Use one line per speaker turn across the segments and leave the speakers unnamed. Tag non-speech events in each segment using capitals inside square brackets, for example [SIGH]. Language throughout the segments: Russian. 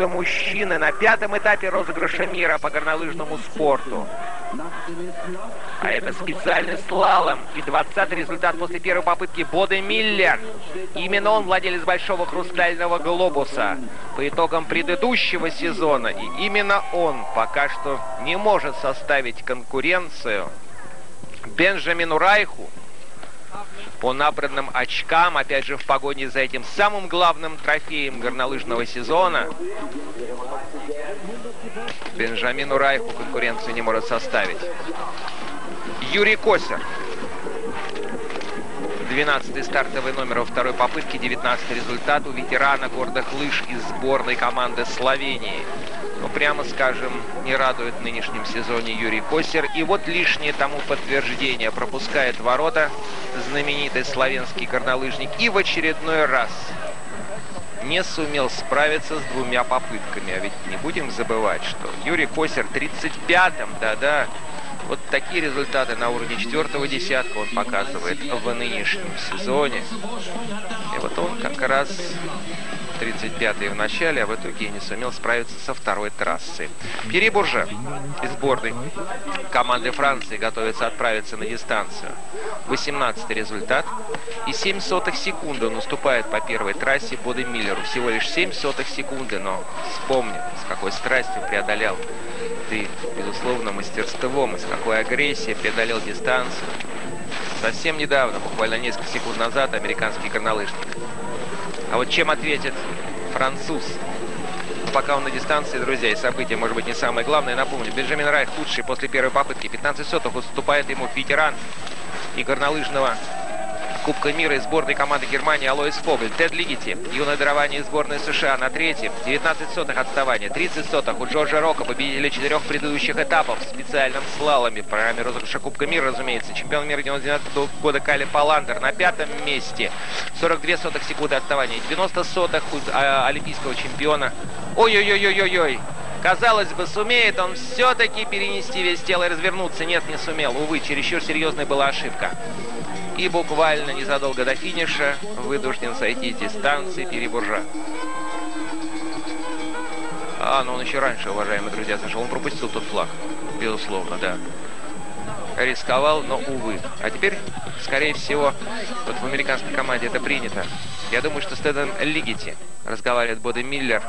вернутся мужчины на пятом этапе розыгрыша мира по горнолыжному спорту. А это специальный слалом и 20 результат после первой попытки Боды Миллер. Именно он владелец большого хрустального глобуса по итогам предыдущего сезона. И именно он пока что не может составить конкуренцию Бенджамину Райху по набранным очкам, опять же в погоне за этим самым главным трофеем горнолыжного сезона. Бенджамину Райху конкуренцию не может составить. Юрий Косер. 12-й стартовый номер во второй попытке, 19-й результат у ветерана гордых лыж из сборной команды Словении. Ну, прямо скажем, не радует в нынешнем сезоне Юрий Косер. И вот лишнее тому подтверждение. Пропускает ворота знаменитый славянский горнолыжник. И в очередной раз не сумел справиться с двумя попытками. А ведь не будем забывать, что Юрий Косер 35-м, да-да, вот такие результаты на уровне четвертого десятка он показывает в нынешнем сезоне. И вот он как раз 35-й в начале, а в итоге не сумел справиться со второй трассой. Пьери Бурже из сборной команды Франции готовится отправиться на дистанцию. 18 результат. И 7 сотых секунды он уступает по первой трассе Боде Миллеру. Всего лишь 7 сотых секунды, но вспомни, с какой страстью преодолял ты, безусловно, мастерством, и с какой агрессией преодолел дистанцию. Совсем недавно, буквально несколько секунд назад, американский горнолыжник а вот чем ответит француз? Пока он на дистанции, друзья, и события, может быть, не самое главное. Напомню, Бенджамин Райх худший после первой попытки. 15 сотых уступает ему ветеран и горнолыжного Кубка мира из сборной команды Германии Алоис Фогль. Тед Лигити, юное дарование сборной США на третьем. 19 сотых отставания. 30 сотых у Джорджа Рока, победителя четырех предыдущих этапов в специальном слаломе. Программе розыгрыша Кубка мира, разумеется. Чемпион мира 99 года Кали Паландер на пятом месте. 42 сотых секунды отставания. 90 сотых у а, олимпийского чемпиона. Ой-ой-ой-ой-ой-ой. Казалось бы, сумеет он все-таки перенести весь тело и развернуться. Нет, не сумел. Увы, чересчур серьезная была ошибка и буквально незадолго до финиша вынужден сойти с дистанции перебуржа. А, ну он еще раньше, уважаемые друзья, сошел. Он пропустил тот флаг. Безусловно, да. Рисковал, но увы. А теперь, скорее всего, вот в американской команде это принято. Я думаю, что Стэден Лигити разговаривает Боди Миллер,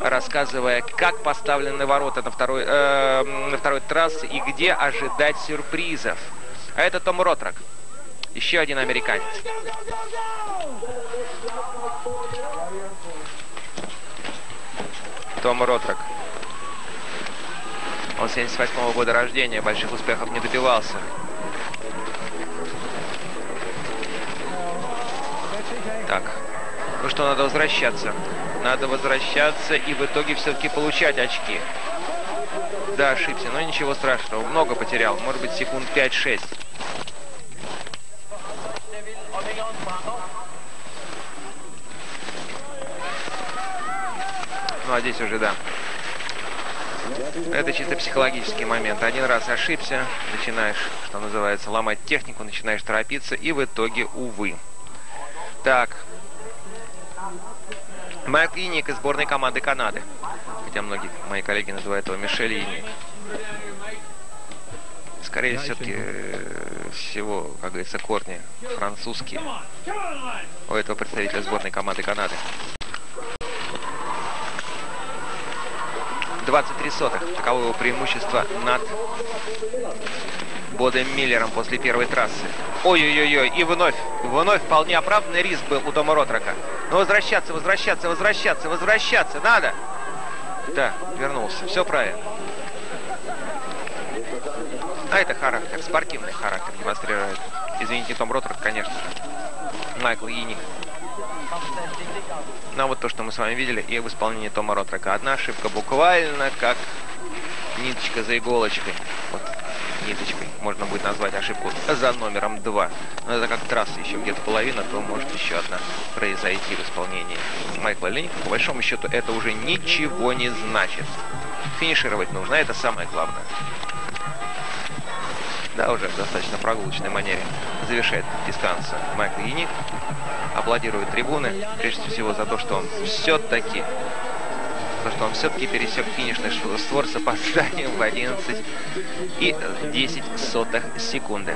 рассказывая, как поставлены ворота на второй, э, на второй трассе и где ожидать сюрпризов. А это Том Ротрак. Еще один американец. Том Ротрак. Он 78 -го года рождения, больших успехов не добивался. Так, ну что, надо возвращаться. Надо возвращаться и в итоге все-таки получать очки. Да, ошибся, но ничего страшного. Много потерял, может быть секунд 5-6. Ну а здесь уже, да. Это чисто психологический момент. Один раз ошибся, начинаешь, что называется, ломать технику, начинаешь торопиться, и в итоге, увы. Так. Майк Иник из сборной команды Канады. Хотя многие мои коллеги называют его Мишель Иник. Скорее все-таки э, всего, как говорится, корни французские у этого представителя сборной команды Канады. 23 сотых. Таково его преимущество над Бодом Миллером после первой трассы. Ой-ой-ой, и вновь, вновь вполне оправданный риск был у Тома Ротрака. Но возвращаться, возвращаться, возвращаться, возвращаться надо. Да, вернулся, все правильно. А это характер, спортивный характер демонстрирует. Извините, Том Ротрак, конечно же. Майкл Иник. Но вот то, что мы с вами видели и в исполнении Тома Ротрака. Одна ошибка буквально как ниточка за иголочкой. Вот ниточкой можно будет назвать ошибку за номером 2. Но это как трасса еще где-то половина, то может еще одна произойти в исполнении Майкла Леника. По большому счету это уже ничего не значит. Финишировать нужно, это самое главное. Да, уже в достаточно прогулочной манере завершает дистанцию Майкл Яник аплодируют трибуны, прежде всего за то, что он все-таки то, что он все-таки пересек финишный створ с опозданием в 11 и 10 сотых секунды.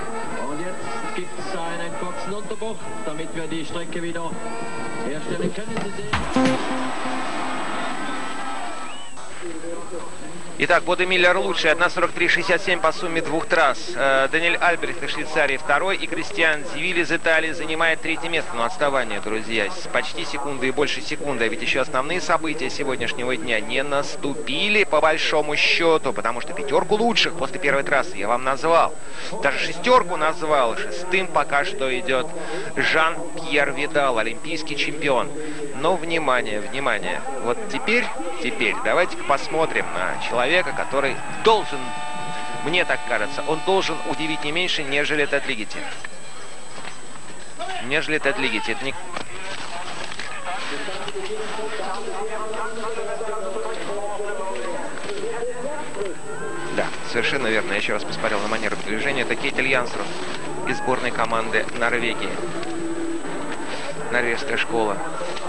Итак, Бода Миллер лучший. 1.43.67 по сумме двух трасс. Э, Даниэль Альбрехт из Швейцарии второй. И Кристиан Зивиль из Италии занимает третье место. Но отставание, друзья, почти секунды и больше секунды. А ведь еще основные события сегодняшнего дня не наступили по большому счету. Потому что пятерку лучших после первой трассы я вам назвал. Даже шестерку назвал. Шестым пока что идет Жан-Пьер Видал, олимпийский чемпион. Но внимание, внимание. Вот теперь, теперь давайте-ка посмотрим на человека, который должен, мне так кажется, он должен удивить не меньше, нежели Тед Лигити. Нежели Тед Лигити. Это не... Да, совершенно верно. Я еще раз посмотрел на манеру движения. Это Кейтель Янсров из сборной команды Норвегии. Норвежская школа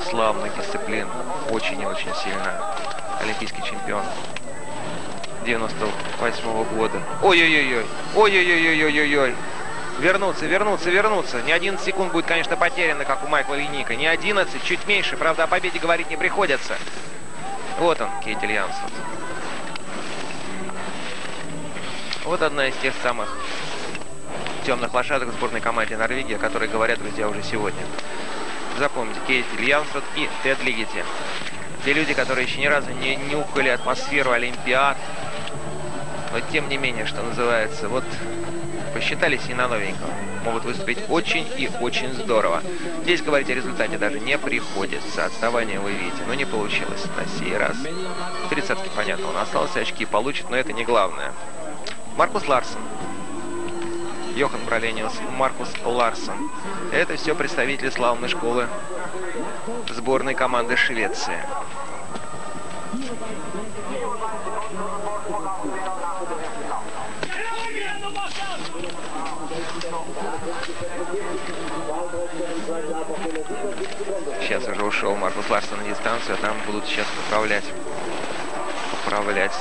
славных дисциплин. Очень и очень сильно. Олимпийский чемпион 98 -го года. Ой-ой-ой-ой. Ой-ой-ой-ой-ой-ой. Вернуться, вернуться, вернуться. Не 11 секунд будет, конечно, потеряно, как у Майкла Линика. Не 11, чуть меньше. Правда, о победе говорить не приходится. Вот он, Кейтель Янсен. Вот одна из тех самых темных лошадок сборной команде Норвегии, о которой говорят, друзья, уже сегодня. Запомните, Кейтель Янсен и Тед Лигити. Те люди, которые еще ни разу не нюхали атмосферу Олимпиад, но тем не менее, что называется, вот посчитались и на новенького. Могут выступить очень и очень здорово. Здесь говорить о результате даже не приходится. Отставание вы видите, но не получилось на сей раз. Тридцатки, понятно, он остался, очки получит, но это не главное. Маркус Ларсон. Йохан Бролениус, Маркус Ларсон. Это все представители славной школы сборной команды Швеции. Сейчас уже ушел Маркус Ларсон на дистанцию, а там будут сейчас поправлять. Поправлять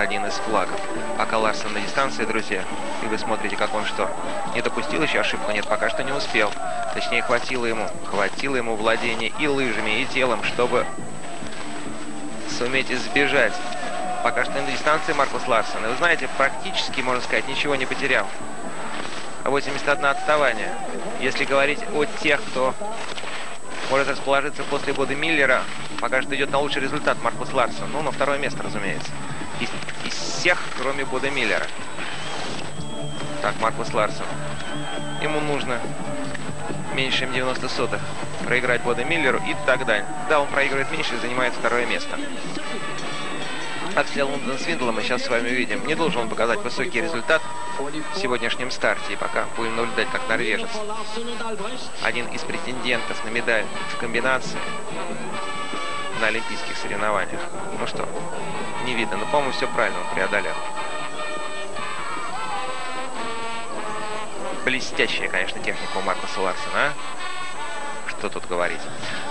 один из флагов. Пока Ларсон на дистанции, друзья, и вы смотрите, как он что, не допустил еще ошибку? Нет, пока что не успел. Точнее, хватило ему, хватило ему владения и лыжами, и телом, чтобы суметь избежать. Пока что на дистанции Маркус Ларсон. И вы знаете, практически, можно сказать, ничего не потерял. 81 отставание. Если говорить о тех, кто может расположиться после Бода Миллера, пока что идет на лучший результат Маркус Ларсон. Ну, на второе место, разумеется. Из, из всех, кроме Бода Миллера. Так, Маркус Ларсон. Ему нужно меньше, чем 90 сотых проиграть Бода Миллеру и так далее. Да, он проигрывает меньше и занимает второе место. Аксель Лондон Свиндла мы сейчас с вами увидим. Не должен он показать высокий результат в сегодняшнем старте. И пока будем наблюдать, как норвежец. Один из претендентов на медаль в комбинации на олимпийских соревнованиях. Ну что, не видно. Но, по-моему, все правильно он преодолел. Блестящая, конечно, техника у Маркуса Ларсена, а? Что тут говорить.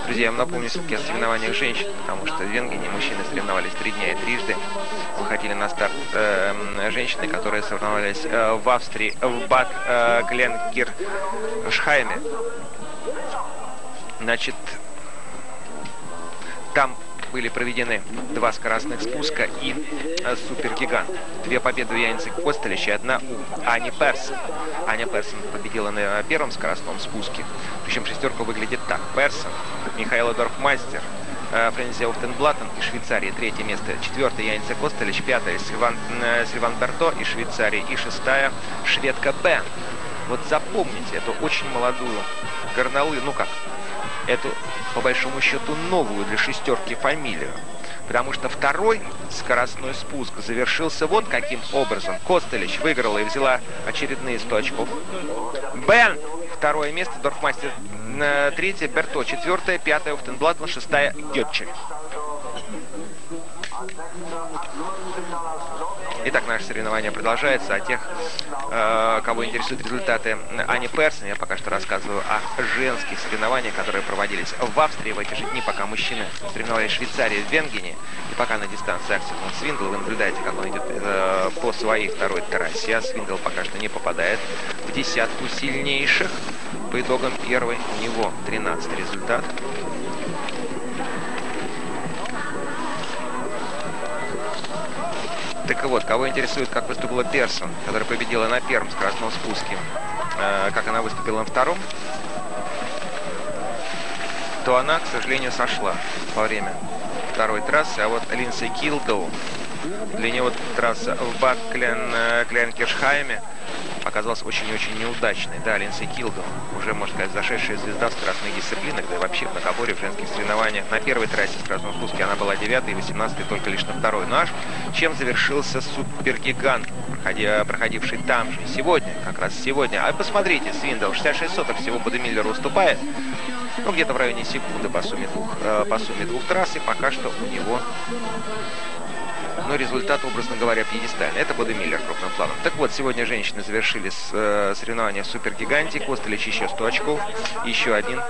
Друзья, я вам напомню все-таки о соревнованиях женщин, потому что в Венгрии мужчины соревновались три дня и трижды. Выходили на старт э, женщины, которые соревновались э, в Австрии, в Бад э, Гленкиршхайме. Значит, там были проведены два скоростных спуска и э, супергигант. Две победы у Яницы Костелища и одна у Ани Персон. Аня Персон победила на первом скоростном спуске. Причем шестерка выглядит так. Персон, Михаил Дорфмастер, э, Фрэнси Офтенблаттен и Швейцария. Третье место. Четвертое Яница Костелич. Пятое Сильван, э, Сильван Берто и Швейцария. И шестая шведка Бен. Вот запомните эту очень молодую горнолы, ну как, эту, по большому счету, новую для шестерки фамилию. Потому что второй скоростной спуск завершился вот каким образом. Костелич выиграла и взяла очередные 100 очков. Бен второе место, Дорфмайстер третье, Бертод четвертое, пятое, Ауфденблаттен, шестая, Гётчль. Итак, наше соревнование продолжается. О тех, э, кого интересуют результаты Ани Персон, я пока что рассказываю о женских соревнованиях, которые проводились в Австрии в эти же дни, пока мужчины соревновались в Швейцарии, в Венгене. И пока на дистанции Аксель Лунд Свиндаль, вы наблюдаете, как он идет э, по своей второй трассе. А Свиндаль пока что не попадает в десятку сильнейших. По итогам первой у него 13 результат. Так вот, кого интересует, как выступила Персон, которая победила на первом скоростном спуске, э, как она выступила на втором, то она, к сожалению, сошла во время второй трассы. А вот Линдси Килдоу, для него трасса в Бад Кленкершхайме Клен оказалась очень и очень неудачной. Да, Линдси Килдо, уже, можно сказать, зашедшая звезда в скоростных дисциплинах, да и вообще в многоборе в женских соревнованиях. На первой трассе в скоростном спуске она была 9 и 18 только лишь на второй. Ну аж чем завершился супергигант, проходи, проходивший там же. Сегодня, как раз сегодня. А посмотрите, Свиндл 66 соток всего Бодемиллеру уступает. Ну, где-то в районе секунды по сумме двух, э, по сумме двух трасс. И пока что у него но результат, образно говоря, пьедестальный. Это Бода Миллер крупным планом. Так вот, сегодня женщины завершили с, э, соревнования в Супергиганте. Костелич еще 100 очков, еще один.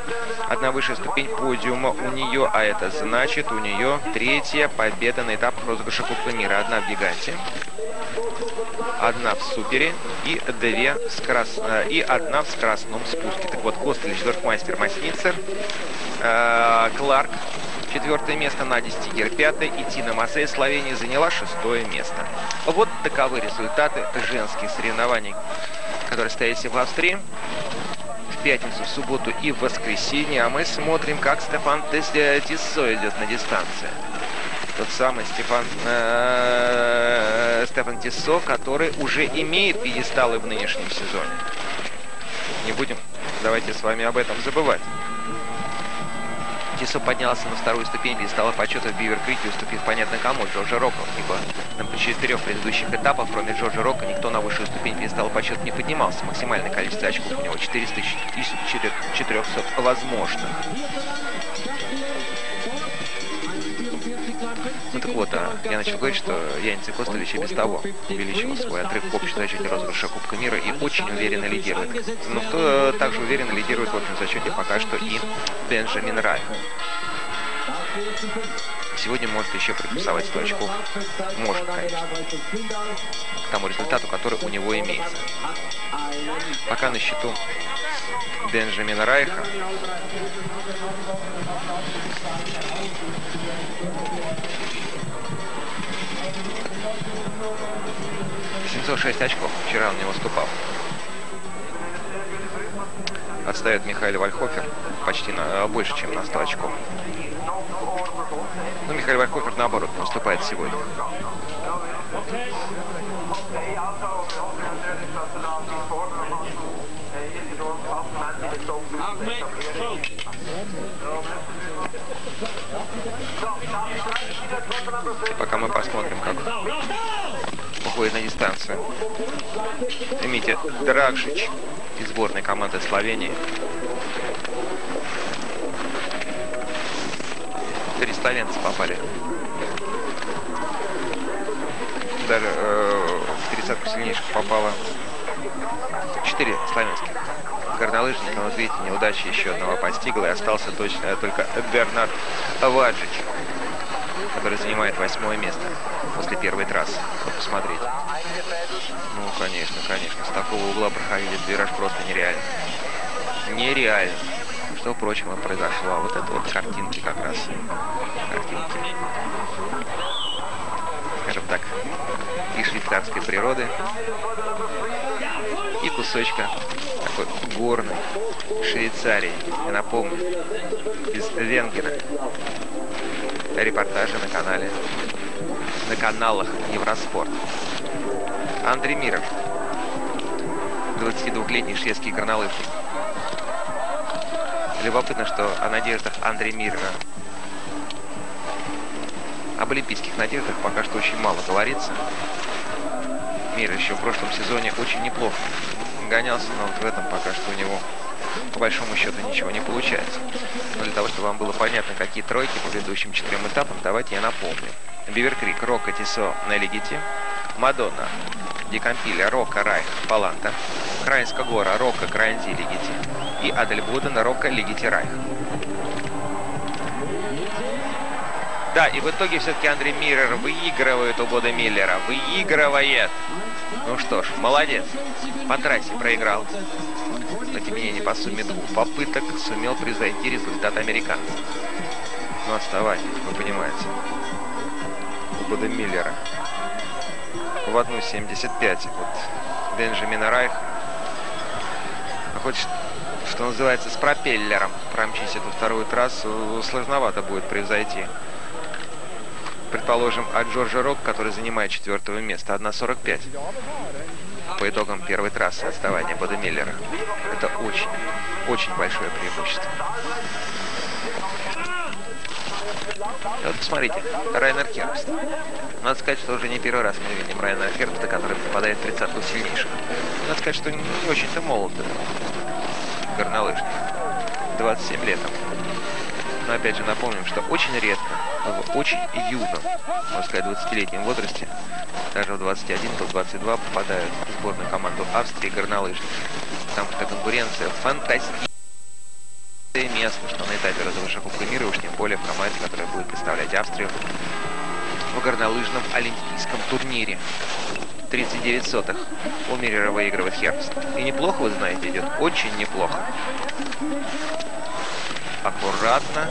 Одна высшая ступень подиума у нее, а это значит у нее третья победа на этапах розыгрыша Кубка мира. Одна в Гиганте, одна в Супере и две в скорос... Э, и одна в скоростном спуске. Так вот, Костелич, Дорфмастер, Масницер, э, Кларк, четвертое место, Надя Стигер пятое и Тина Масей Словения заняла шестое место. Вот таковы результаты женских соревнований, которые состоялись в Австрии в пятницу, в субботу и в воскресенье. А мы смотрим, как Стефан Тиссо идет на дистанции. Тот самый Стефан, э, Стефан Тиссо, который уже имеет пьедесталы в нынешнем сезоне. Не будем, давайте с вами об этом забывать. Тисо поднялся на вторую ступень пьедестала почета в Бивер-Крике, уступив понятно кому, Джорджа Рока, ибо на четырех предыдущих этапах, кроме Джорджа Рока, никто на высшую ступень пьедестала почета не поднимался. Максимальное количество очков у него 400 400 возможных. Ну так вот, а, я начал говорить, что Янис Костович и без того увеличил свой отрыв в общем зачете розыгрыша Кубка мира и очень уверенно лидирует. Но кто также уверенно лидирует в общем зачете пока что и Бенджамин Рай. Сегодня может еще приплюсовать 100 очков. Может, конечно. К тому результату, который у него имеется. Пока на счету Бенджамина Райха 706 очков. Вчера он не выступал. Отстает Михаил Вальхофер почти на, э, больше, чем на 100 очков. Ну, Михаил Вальхофер, наоборот, выступает сегодня. Пока мы посмотрим, как уходит на дистанцию. Эмите Драгшич из сборной команды Словении. Три словенца попали. Даже э, в тридцатку сильнейших попало четыре славянских горнолыжника. Но, вот видите, неудача еще одного постигла и остался точно только Бернард Ваджич который занимает восьмое место после первой трассы. Вот посмотрите. Ну, конечно, конечно. С такого угла проходить этот вираж просто нереально. Нереально. Что, впрочем, и произошло. А вот это вот картинки как раз. Картинки. Скажем так, и швейцарской природы, и кусочка такой горной Швейцарии. Я напомню, из Венгера репортажи на канале, на каналах Евроспорт. Андрей Миров, 22-летний шведский горнолыжник. Любопытно, что о надеждах Андрея Мирова, об олимпийских надеждах пока что очень мало говорится. Мир еще в прошлом сезоне очень неплохо гонялся, но вот в этом пока что у него по большому счету ничего не получается. Вам было понятно, какие тройки по предыдущим четырем этапам, давайте я напомню. Биверкрик, Рока, Тисо, Нелли Гити, Мадонна, Дикампиля, Рока, Райх, Паланта, Краинска Гора, Рока, Гранди, Лигити и Адель Буден, Рока, Лигити, Райх. Да, и в итоге все-таки Андрей Миррер выигрывает у Бода Миллера. Выигрывает. Ну что ж, молодец. По трассе проиграл. Менее, по сумме двух попыток сумел превзойти результат американца. Ну, отставать, вы понимаете. У Бода Миллера. В 1.75. Вот Бенджамина Райх. Хоть что называется, с пропеллером промчись эту вторую трассу сложновато будет превзойти предположим, от Джорджа Рок, который занимает четвертое место, 1.45 по итогам первой трассы отставания Бода Миллера. Это очень, очень большое преимущество. И вот посмотрите, Райнер Хербст. Надо сказать, что уже не первый раз мы видим Райнера Хербста, который попадает в тридцатку сильнейших. Надо сказать, что не очень-то молод горнолыжник. 27 лет. Но опять же напомним, что очень редко в очень юном, можно сказать, 20-летнем возрасте, даже в 21, то 22 попадают в сборную команду Австрии горнолыжники. Там что конкуренция фантастическая место, что на этапе розового Кубка мира, уж тем более в команде, которая будет представлять Австрию в горнолыжном олимпийском турнире. 39 сотых у Мирера выигрывает Хербст. И неплохо, вы знаете, идет. Очень неплохо. Аккуратно.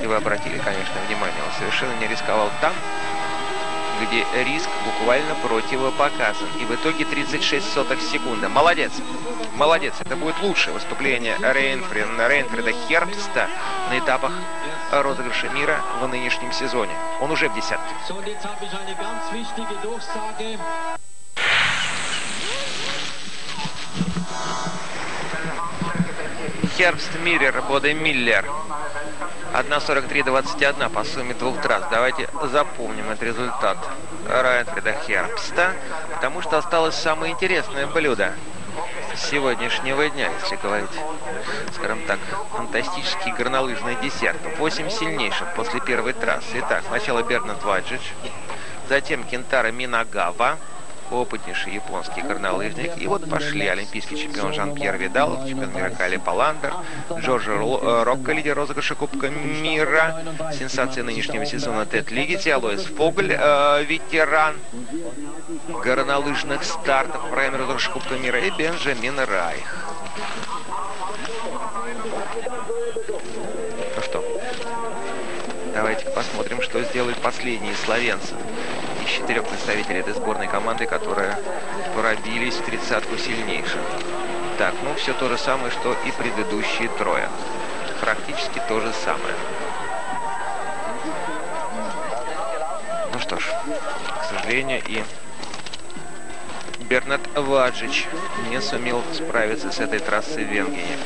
И вы обратили, конечно, внимание, он совершенно не рисковал там, где риск буквально противопоказан. И в итоге 36 сотых секунды. Молодец! Молодец! Это будет лучшее выступление Рейнфрида, Рейнфрида Хербста на этапах розыгрыша мира в нынешнем сезоне. Он уже в десятке. Хербст Миррер, Боде Миллер. 1.43.21 по сумме двух трасс. Давайте запомним этот результат Райнфрида Хербста, потому что осталось самое интересное блюдо сегодняшнего дня, если говорить, скажем так, фантастический горнолыжный десерт. Восемь сильнейших после первой трассы. Итак, сначала Бернард Ваджич, затем Кентара Минагава, опытнейший японский горнолыжник. И вот пошли олимпийский чемпион Жан-Пьер Видал, чемпион мира Кали Паландер, Джорджи э, Рокко, лидер розыгрыша Кубка мира, сенсация нынешнего сезона Тед Лигити, Алоис Фогль, э, ветеран горнолыжных стартов в программе розыгрыша Кубка мира и Бенджамин Райх. Давайте посмотрим, что сделают последние словенцы из четырех представителей этой сборной команды, которые пробились в тридцатку сильнейших. Так, ну все то же самое, что и предыдущие трое. Практически то же самое. Ну что ж, к сожалению, и Бернард Ваджич не сумел справиться с этой трассой в Венгене.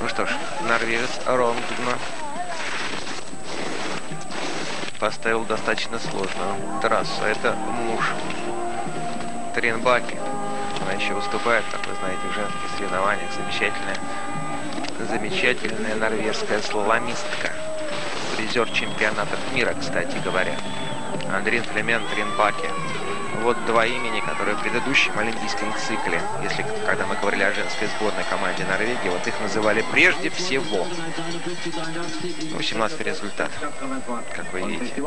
Ну что ж, норвежец Ронгна поставил достаточно сложную трассу. Это муж Тренбаки. Она еще выступает, как вы знаете, в женских соревнованиях. Замечательная, замечательная норвежская слаломистка. Призер чемпионатов мира, кстати говоря. Андрин Флемен Тренбаки вот два имени, которые в предыдущем олимпийском цикле, если когда мы говорили о женской сборной команде Норвегии, вот их называли прежде всего. 18 результат, как вы видите.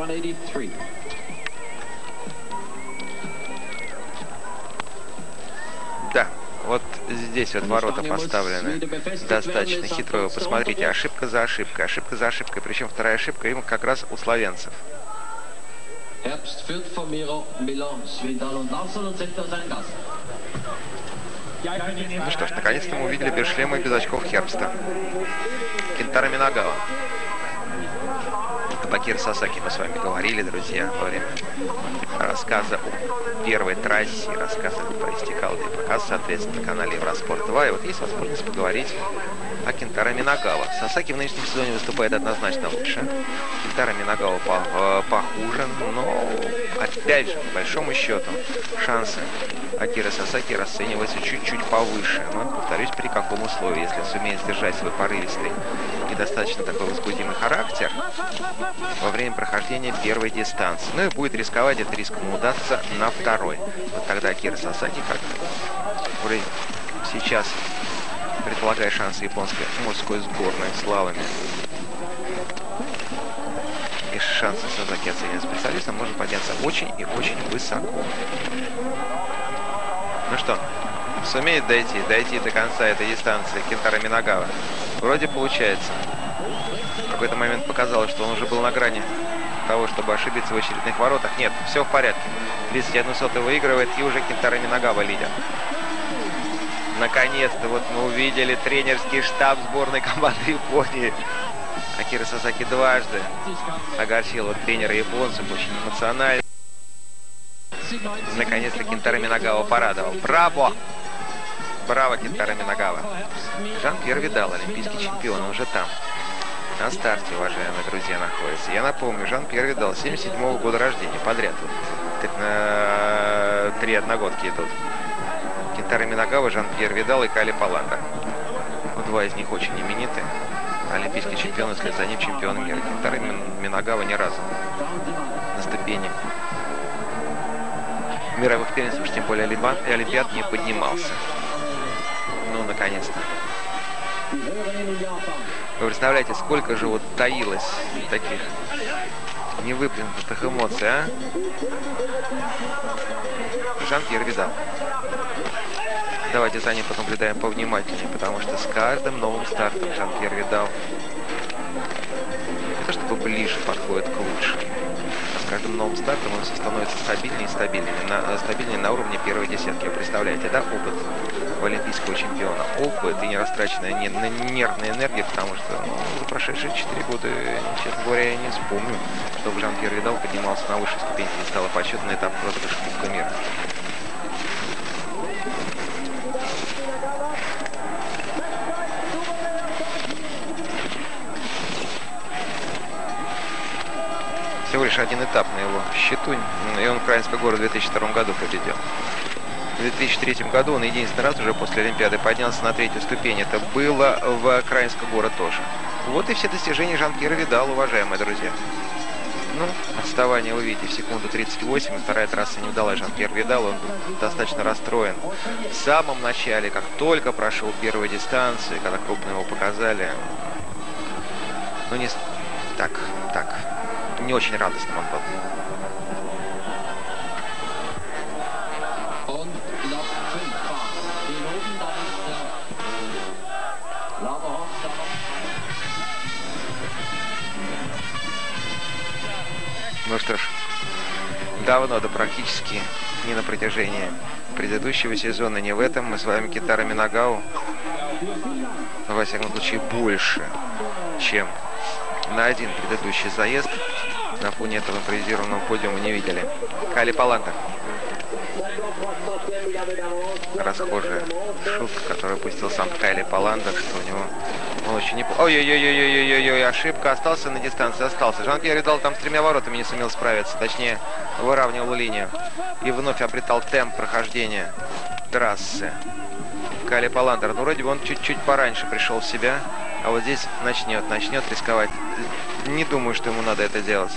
Да, вот здесь вот ворота поставлены достаточно хитро. Посмотрите, ошибка за ошибкой, ошибка за ошибкой. Причем вторая ошибка им как раз у славянцев. Herbst führt von Miro, Milan, Svindal und Larsen und setzt da seinen Gast. Ну что ж, наконец-то мы увидели без шлема и без очков Хербста. Кентара Минагава. Бакир Сасаки мы с вами говорили, друзья, во время рассказа о первой трассе, рассказ проистекал и показ, соответственно, на канале Евроспорт 2. И вот есть возможность поговорить о Кентара Минагава. Сасаки в нынешнем сезоне выступает однозначно лучше. Кентара Минагава по э, похуже, но опять же, по большому счету, шансы Акира Сасаки расцениваются чуть-чуть повыше. Но, повторюсь, при каком условии, если сумеет сдержать свой порывистый и достаточно такой возбудимый характер, во время прохождения первой дистанции. Ну и будет рисковать, этот риск ему удастся на второй. Вот тогда Кира Сасаки, как уже сейчас предполагая шансы японской мужской сборной славами и шансы Сазаки оценивать специалистом может подняться очень и очень высоко. Ну что, сумеет дойти, дойти до конца этой дистанции Кентара Минагава? Вроде получается. В какой-то момент показалось, что он уже был на грани того, чтобы ошибиться в очередных воротах. Нет, все в порядке. 31 сотый выигрывает, и уже Кентара Минагава лидер. Наконец-то вот мы увидели тренерский штаб сборной команды Японии. Акира Сасаки дважды огорчил вот тренера японцев, очень эмоционально. Наконец-то Кентара Минагава порадовал. Браво! Браво, Кентара Минагава. Жан-Пьер Видал, олимпийский чемпион, он уже там. На старте, уважаемые друзья, находится. Я напомню, Жан-Пьер Видал, 77 -го года рождения, подряд. На... Три одногодки идут. Кентара Минагава, Жан-Пьер Видал и Кали Паланда. Ну, два из них очень именитые. Олимпийский чемпион, если за ним чемпион мира. Кентара Минагава ни разу на ступени мировых первенств, тем более Олимпиад не поднимался. Ну, наконец-то. Вы представляете, сколько же вот таилось таких невыплюнутых эмоций, а? Жан-Пьер Видал. Давайте за ним понаблюдаем повнимательнее, потому что с каждым новым стартом Жан-Пьер Видал не то чтобы ближе подходит каждым новым стартом он все становится стабильнее и стабильнее, на, стабильнее на уровне первой десятки. Вы представляете, да, опыт олимпийского чемпиона. Опыт и не растраченная не, нервная энергия, потому что ну, за прошедшие 4 года, честно говоря, я не вспомню, чтобы Жан-Пьер Видал поднимался на высшей ступени и стал почет на этап розыгрыша Кубка мира. Всего лишь один этап на его счету, и он украинский город в 2002 году победил. В 2003 году он единственный раз уже после Олимпиады поднялся на третью ступень. Это было в Украинский город тоже. Вот и все достижения Жан-Пьера Видал, уважаемые друзья. Ну, отставание вы видите в секунду 38, и вторая трасса не удалась Жан-Пьер Видал, он достаточно расстроен. В самом начале, как только прошел первые дистанции, когда крупно его показали, ну не... Так, так, не очень радостным он был. Ну что ж, давно, да практически не на протяжении предыдущего сезона, не в этом, мы с вами Китара Минагау, во всяком случае, больше, чем на один предыдущий заезд на фоне этого импровизированного подиума не видели. Кали Паланта. Расхожая шутка, которую пустил сам Кайли Паландер, что у него он очень не... Ой-ой-ой-ой-ой-ой-ой, ошибка, остался на дистанции, остался. Жан-Пьер Видал там с тремя воротами не сумел справиться, точнее, выравнивал линию. И вновь обретал темп прохождения трассы. Кали Паландер, ну вроде бы он чуть-чуть пораньше пришел в себя, а вот здесь начнет, начнет рисковать. Не думаю, что ему надо это делать.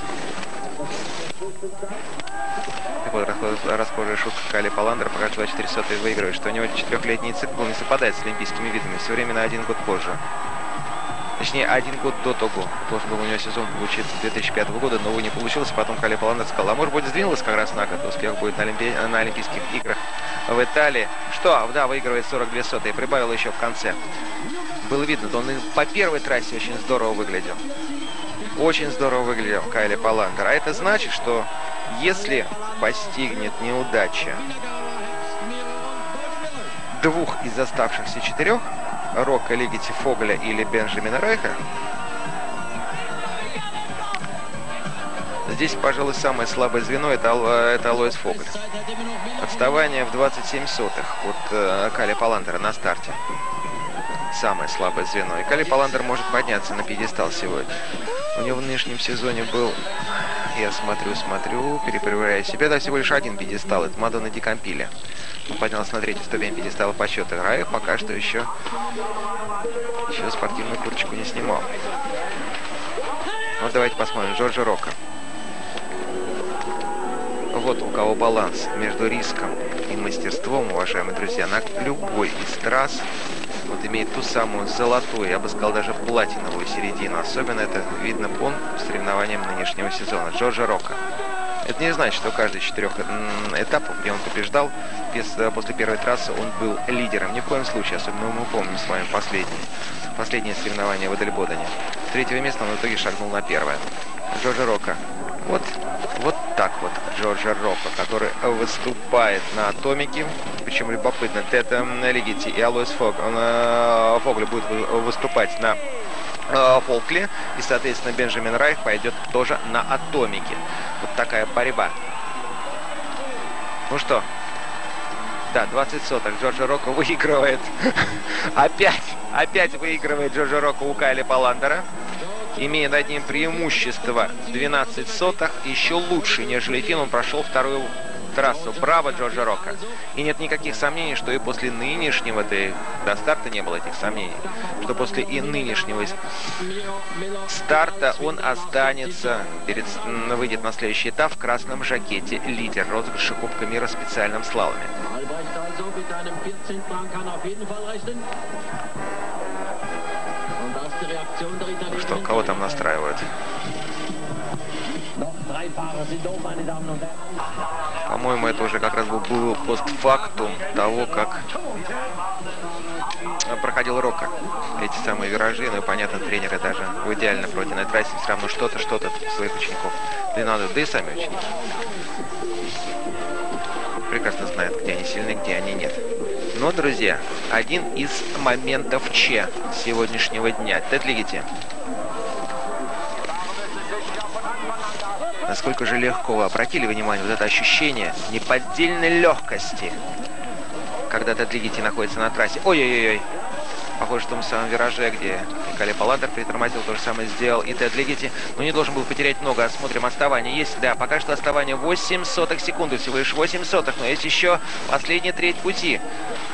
Так вот, расхожая шутка Кали Паландер пока 24 сотые выигрывает, что у него четырехлетний цикл не совпадает с олимпийскими видами, все время на один год позже. Точнее, один год до того. Должен был у него сезон получиться 2005 года, но увы, не получилось. Потом Кали Паландер сказал, а может быть сдвинулась как раз на год. Успех будет на, Олимпи... на Олимпийских играх в Италии. Что? Да, выигрывает 42 сотые. Прибавил еще в конце. Было видно, он и по первой трассе очень здорово выглядел. Очень здорово выглядел Кайли Паландер. А это значит, что если постигнет неудача двух из оставшихся четырех, Рока Лигити Фогля или Бенджамина Рейха, Здесь, пожалуй, самое слабое звено это, это Алоис Фогль. Отставание в 27 сотых от э, Кали Паландера на старте. Самое слабое звено. И Кали Паландер может подняться на пьедестал сегодня. У него в нынешнем сезоне был, я смотрю, смотрю, перепроверяю себя, да всего лишь один пьедестал. Это Мадонна Ди Кампиле. Он поднялся на третью ступень пьедестала по счету. Раев пока что еще, еще спортивную курточку не снимал. Вот давайте посмотрим. Джорджа Рока. Вот у кого баланс между риском и мастерством, уважаемые друзья, на любой из трасс вот имеет ту самую золотую, я бы сказал, даже платиновую середину. Особенно это видно по соревнованиям нынешнего сезона. Джорджа Рока. Это не значит, что каждый четырех этапов, где он побеждал, э, после первой трассы он был лидером. Ни в коем случае, особенно мы помним с вами последние, последнее соревнование в Эдельбодене. С третьего места он в итоге шагнул на первое. Джорджа Рока. Вот, вот так вот Джорджа Рока, который выступает на Атомике. Причем любопытно, Тета Легити и Алоис Фог, он, э, Фогли будет выступать на э, Фолкли. И, соответственно, Бенджамин Райх пойдет тоже на Атомике. Вот такая борьба. Ну что, да, 20 соток. Джорджа Рока [LAUGHS] выигрывает. опять, опять выигрывает Джорджа Рока у Кайли Паландера имея над ним преимущество 12 сотых, еще лучше, нежели Финн, он прошел вторую трассу. Браво, Джорджа Рока. И нет никаких сомнений, что и после нынешнего, да и до старта не было этих сомнений, что после и нынешнего старта он останется, перед, выйдет на следующий этап в красном жакете лидер розыгрыша Кубка мира в специальном слаломе. Что, кого там настраивают? По-моему, это уже как раз был постфактум того, как проходил Рока. Эти самые виражи, ну и понятно, тренеры даже в идеально пройденной трассе все равно что-то, что-то своих учеников. Да и надо, да и сами ученики. Прекрасно знают, где они сильны, где они нет. Но, друзья, один из моментов Че сегодняшнего дня. Тед Лигити. Насколько же легко вы обратили внимание вот это ощущение неподдельной легкости, когда Тед Лигити находится на трассе. Ой-ой-ой, Похоже, в том самом вираже, где Николай Палладер притормозил, то же самое сделал и Тед Легити. Но не должен был потерять много. Смотрим, отставание есть. Да, пока что отставание 8 сотых секунды. Всего лишь 8 сотых. Но есть еще последняя треть пути.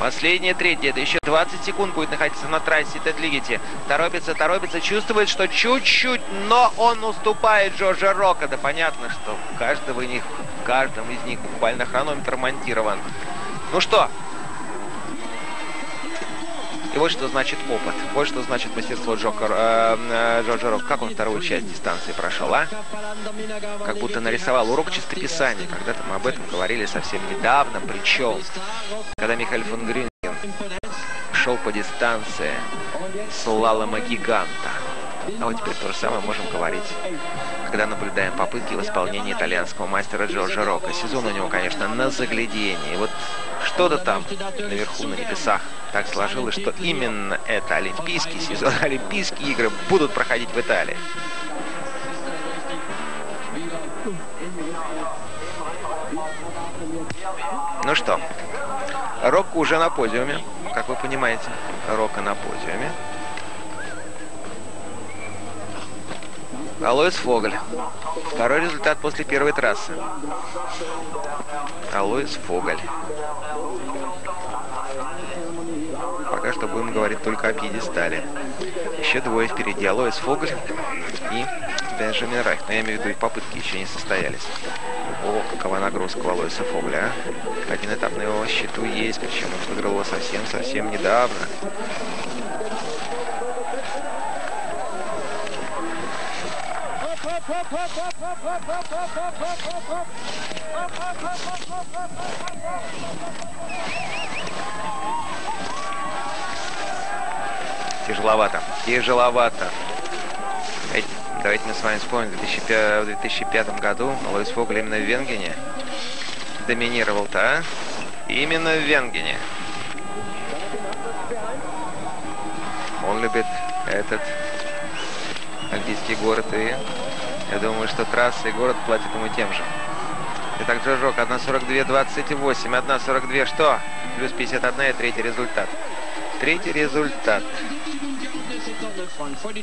Последняя треть. Это еще 20 секунд будет находиться на трассе Тед Легити. Торопится, торопится. Чувствует, что чуть-чуть, но он уступает Джорджа Рока. Да понятно, что каждого из них, каждом из них буквально хронометр монтирован. Ну что, и вот что значит опыт. Вот что значит мастерство Джокер, э, э, Джорджа Рок. Как он вторую часть дистанции прошел, а? Как будто нарисовал урок чистописания. Когда-то мы об этом говорили совсем недавно. Причем, когда Михаил фон Гринген шел по дистанции слалома гиганта. А вот теперь то же самое можем говорить, когда наблюдаем попытки в исполнении итальянского мастера Джорджа Рока. Сезон у него, конечно, на заглядении. Вот что-то там наверху, на небесах, так сложилось, что именно это Олимпийский сезон, [LAUGHS] Олимпийские игры будут проходить в Италии. Ну что, Рок уже на подиуме, как вы понимаете. Рока на подиуме. Алоис Фоголь. Второй результат после первой трассы. Алоис Фоголь. Пока что будем говорить только о пьедестале. Еще двое впереди. Алоис Фоголь и Бенджамин Райх. Но я имею в виду, попытки еще не состоялись. О, какова нагрузка у Алоиса Фогля, а? Один этап на его счету есть, причем он выиграл его совсем-совсем недавно. Тяжеловато. Тяжеловато. Давайте мы с вами вспомним, в 2005, в 2005 году Луис Фогель именно в Венгене доминировал-то, а? Именно в Венгене. Он любит этот альпийский город и я думаю, что трасса и город платят ему тем же. Итак, Джорджок 1.42.28, 1.42 что? Плюс 51 и третий результат. Третий результат.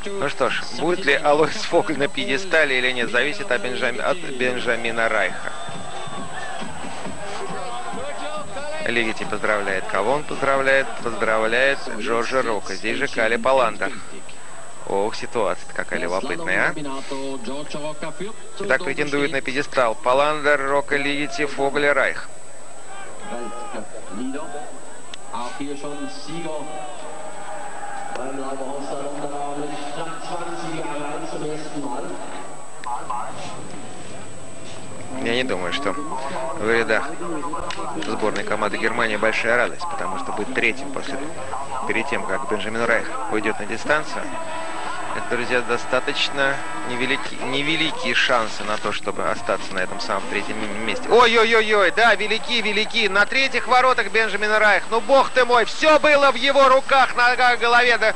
Ну что ж, будет ли Алойс Фогль на пьедестале или нет, зависит от, Бенджами... от Бенджамина Райха. Лигити поздравляет. Кого он поздравляет? Поздравляет Джорджа Рока. Здесь же Кали Паландер. Ох, ситуация какая любопытная, а? Итак, претендует на пьедестал Паландер, Рока Лигити, Фогель Райх. Auch hier schon Sieger beim Leiberhauser mit knapp 20 Jahren zum ersten Mal. Я не думаю, что в рядах сборной команды Германии большая радость, потому что быть третьим после, перед тем, как Бенджамин Райх уйдет на дистанцию, это, друзья, достаточно невелики, невеликие шансы на то, чтобы остаться на этом самом третьем месте. Ой-ой-ой-ой, да, велики, велики. На третьих воротах Бенджамин Райх. Ну, бог ты мой, все было в его руках, ногах, голове, да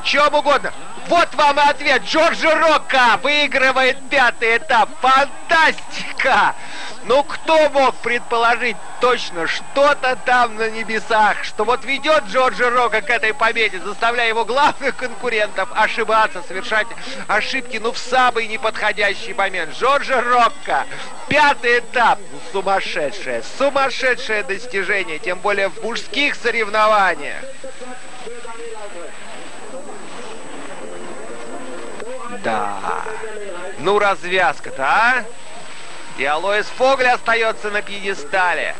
в чем угодно. Вот вам и ответ. Джорджи Рокко выигрывает пятый этап. Фантастика! Ну, кто мог предположить точно что-то там на небесах, что вот ведет Джорджи Рокко к этой победе, заставляя его главных конкурентов ошибаться, совершать ошибки, ну, в самый неподходящий момент. Джорджи Рокко, пятый этап. Ну, сумасшедшее, сумасшедшее достижение, тем более в мужских соревнованиях. Да. Ну, развязка-то, а? И Алоис Фогли остается на пьедестале.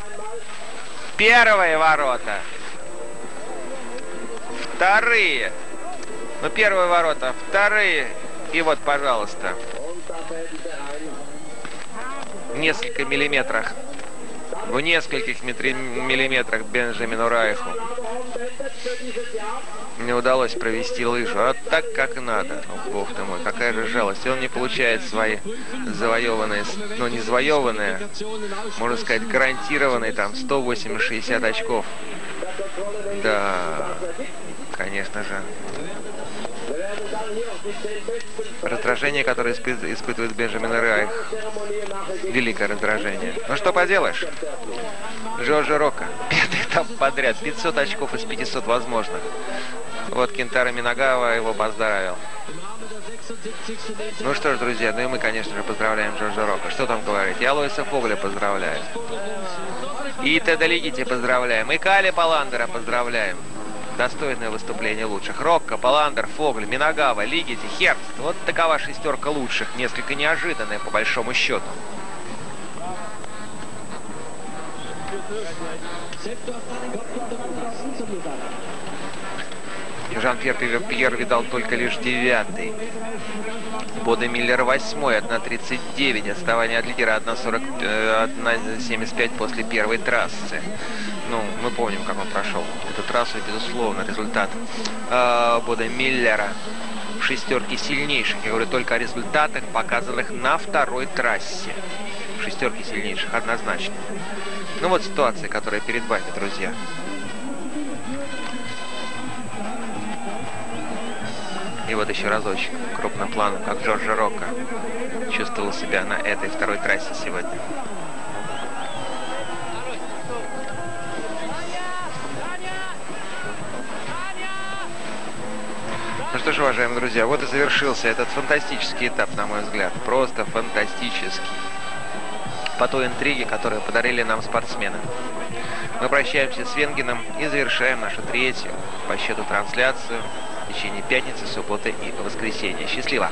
Первые ворота. Вторые. Ну, первые ворота, вторые. И вот, пожалуйста. В несколько миллиметрах. В нескольких миллиметрах Бенджамину Райху не удалось провести лыжу, а так как надо. О, бог ты мой, какая же жалость. Он не получает свои завоеванные, ну не завоеванные, можно сказать, гарантированные там 180-60 очков. Да, конечно же. Раздражение, которое испытывает Бенджамин Райх. Великое раздражение. Ну что поделаешь? Джорджа Рока. Пятый этап подряд. 500 очков из 500 возможных. Вот Кентара Минагава его поздравил. Ну что ж, друзья, ну и мы, конечно же, поздравляем Джорджа Рока. Что там говорить? Я Луиса Фогля поздравляю. И Теда Лигити поздравляем. И Кали Паландера поздравляем. Достойное выступление лучших. Рокко, Паландер, Фогль, Минагава, Лигити, Херст. Вот такова шестерка лучших. Несколько неожиданная, по большому счету. Жан-Пьер Пьер видал только лишь девятый. Бода Миллер восьмой, 1.39. Отставание от лидера 1.75 после первой трассы. Ну, мы помним, как он прошел. Эту трассу, безусловно, результат э, Бода Миллера в шестерке сильнейших. Я говорю только о результатах, показанных на второй трассе. В шестерке сильнейших, однозначно. Ну вот ситуация, которая перед вами, друзья. И вот еще разочек, крупным планом, как Джорджа Рока чувствовал себя на этой второй трассе сегодня. Что ж, уважаемые друзья, вот и завершился этот фантастический этап, на мой взгляд. Просто фантастический. По той интриге, которую подарили нам спортсмены. Мы прощаемся с Венгином и завершаем нашу третью по счету трансляцию в течение пятницы, субботы и воскресенья. Счастливо!